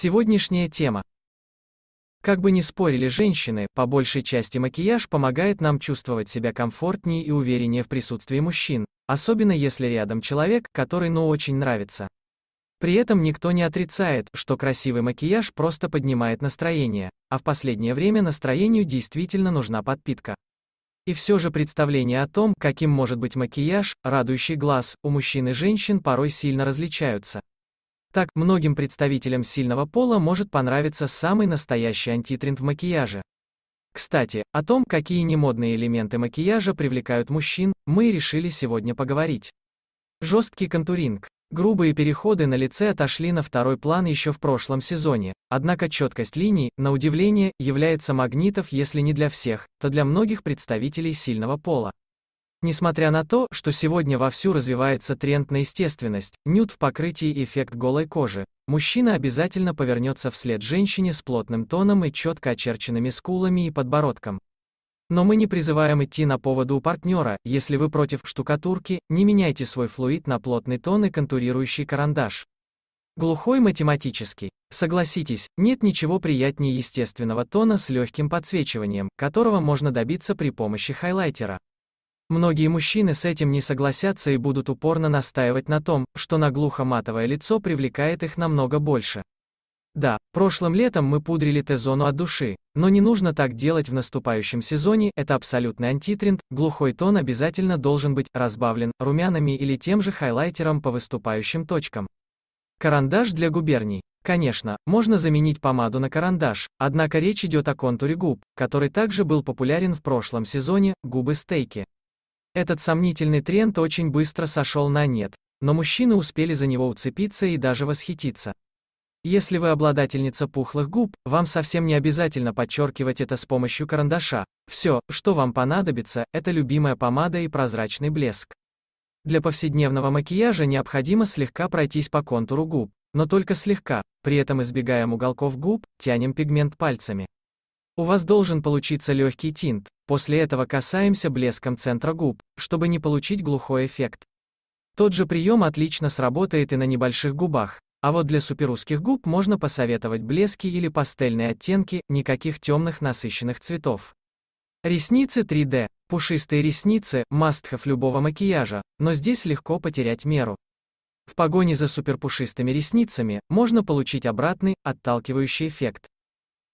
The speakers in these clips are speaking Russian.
Сегодняшняя тема. Как бы ни спорили женщины, по большей части макияж помогает нам чувствовать себя комфортнее и увереннее в присутствии мужчин, особенно если рядом человек, который ну очень нравится. При этом никто не отрицает, что красивый макияж просто поднимает настроение, а в последнее время настроению действительно нужна подпитка. И все же представления о том, каким может быть макияж, радующий глаз, у мужчин и женщин порой сильно различаются. Так, многим представителям сильного пола может понравиться самый настоящий антитренд в макияже. Кстати, о том, какие немодные элементы макияжа привлекают мужчин, мы решили сегодня поговорить. Жесткий контуринг. Грубые переходы на лице отошли на второй план еще в прошлом сезоне, однако четкость линий, на удивление, является магнитов если не для всех, то для многих представителей сильного пола. Несмотря на то, что сегодня вовсю развивается тренд на естественность, нюд в покрытии и эффект голой кожи, мужчина обязательно повернется вслед женщине с плотным тоном и четко очерченными скулами и подбородком. Но мы не призываем идти на поводу у партнера, если вы против штукатурки, не меняйте свой флуид на плотный тон и контурирующий карандаш. Глухой математический. Согласитесь, нет ничего приятнее естественного тона с легким подсвечиванием, которого можно добиться при помощи хайлайтера. Многие мужчины с этим не согласятся и будут упорно настаивать на том, что наглухо-матовое лицо привлекает их намного больше. Да, прошлым летом мы пудрили Т-зону от души, но не нужно так делать в наступающем сезоне, это абсолютный антитренд, глухой тон обязательно должен быть разбавлен румянами или тем же хайлайтером по выступающим точкам. Карандаш для губерний. Конечно, можно заменить помаду на карандаш, однако речь идет о контуре губ, который также был популярен в прошлом сезоне, губы стейки. Этот сомнительный тренд очень быстро сошел на нет, но мужчины успели за него уцепиться и даже восхититься. Если вы обладательница пухлых губ, вам совсем не обязательно подчеркивать это с помощью карандаша. Все, что вам понадобится, это любимая помада и прозрачный блеск. Для повседневного макияжа необходимо слегка пройтись по контуру губ, но только слегка, при этом избегаем уголков губ, тянем пигмент пальцами. У вас должен получиться легкий тинт, после этого касаемся блеском центра губ, чтобы не получить глухой эффект. Тот же прием отлично сработает и на небольших губах, а вот для суперузких губ можно посоветовать блески или пастельные оттенки, никаких темных насыщенных цветов. Ресницы 3D. Пушистые ресницы – мастхов любого макияжа, но здесь легко потерять меру. В погоне за суперпушистыми ресницами можно получить обратный, отталкивающий эффект.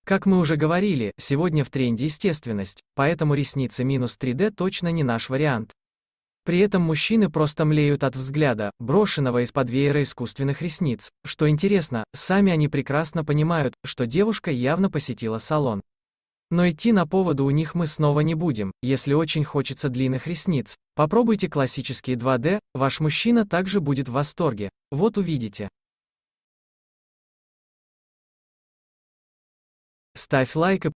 Как мы уже говорили, сегодня в тренде естественность, поэтому ресницы минус 3D точно не наш вариант. При этом мужчины просто млеют от взгляда, брошенного из-под веера искусственных ресниц. Что интересно, сами они прекрасно понимают, что девушка явно посетила салон. Но идти на поводу у них мы снова не будем, если очень хочется длинных ресниц. Попробуйте классические 2D, ваш мужчина также будет в восторге. Вот увидите. Ставь лайк и